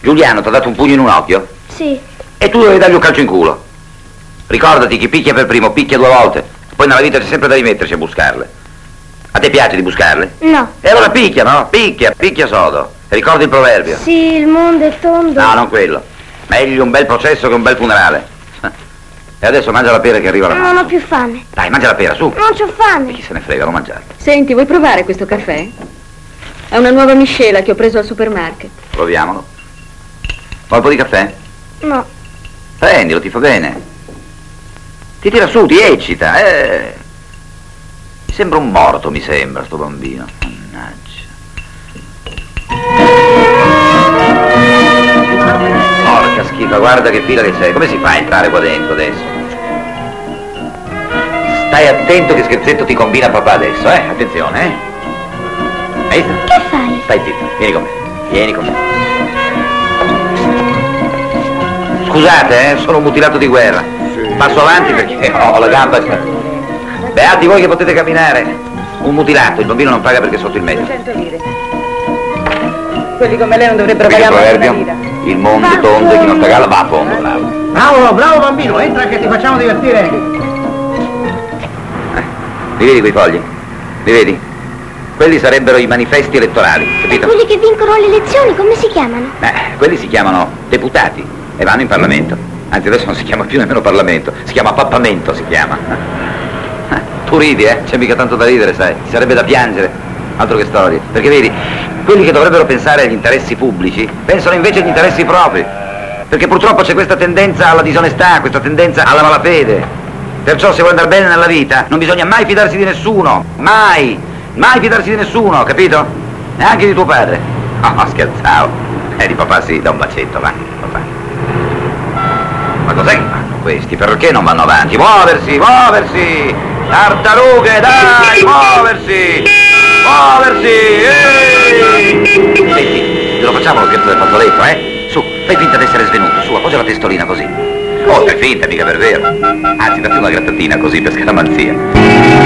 Giuliano ti ha dato un pugno in un occhio? Sì. E tu devi dargli un calcio in culo. Ricordati, chi picchia per primo picchia due volte. Poi nella vita c'è sempre da rimettersi a buscarle. A te piace di buscarle? No. E allora picchia, no? Picchia, picchia sodo. E ricordi il proverbio? Sì, il mondo è tondo. No, non quello. Meglio un bel processo che un bel funerale. E adesso mangia la pera che arriva la Non ho più fame. Dai, mangia la pera, su. Non c'ho fame. Chi se ne frega, lo mangiate. Senti, vuoi provare questo caffè? È una nuova miscela che ho preso al supermarket. Proviamolo. Vuoi un po' di caffè? No. Prendilo, ti fa bene. Ti tira su, ti eccita, eh. Mi sembra un morto, mi sembra, sto bambino. Mannaggia. Porca schifa, guarda che fila che sei. Come si fa a entrare qua dentro adesso? Stai attento che scherzetto ti combina papà adesso, eh? Attenzione, eh? Hai visto? Che fai? Stai zitto, vieni con me. Vieni con me. Scusate, eh, sono un mutilato di guerra. Passo avanti perché ho la gamba. Beati voi che potete camminare. Un mutilato, il bambino non paga perché è sotto il metro. 100 lire. Quelli come lei non dovrebbero Vedi il pagare una proverbio? lira. Il mondo è tondo e chi non sta a galla va a fondo, bravo. Bravo, bravo bambino, entra che ti facciamo divertire. Li vedi quei fogli? Li vedi? Quelli sarebbero i manifesti elettorali, E capito? quelli che vincono le elezioni, come si chiamano? Beh, quelli si chiamano deputati e vanno in Parlamento. Anzi, adesso non si chiama più nemmeno Parlamento, si chiama pappamento, si chiama. Tu ridi, eh? C'è mica tanto da ridere, sai? Ci sarebbe da piangere. Altro che storie. Perché vedi, quelli che dovrebbero pensare agli interessi pubblici, pensano invece agli interessi propri. Perché purtroppo c'è questa tendenza alla disonestà, questa tendenza alla malafede. Perciò se vuoi andare bene nella vita, non bisogna mai fidarsi di nessuno. Mai! Mai fidarsi di nessuno, capito? Neanche di tuo padre. No, scherzavo. Eh, di papà sì, da un bacetto, va, papà. Ma cos'è che fanno questi? Perché non vanno avanti? Muoversi, muoversi! Tartarughe, dai, muoversi! Muoversi! Ehi! Senti, te lo facciamo lo scherzo del fazzoletto, eh? Su, fai finta di essere svenuto, su, appoggia la testolina così. Oh, fai finta, mica per vero. Anzi, datti una grattatina così per scaramanzia.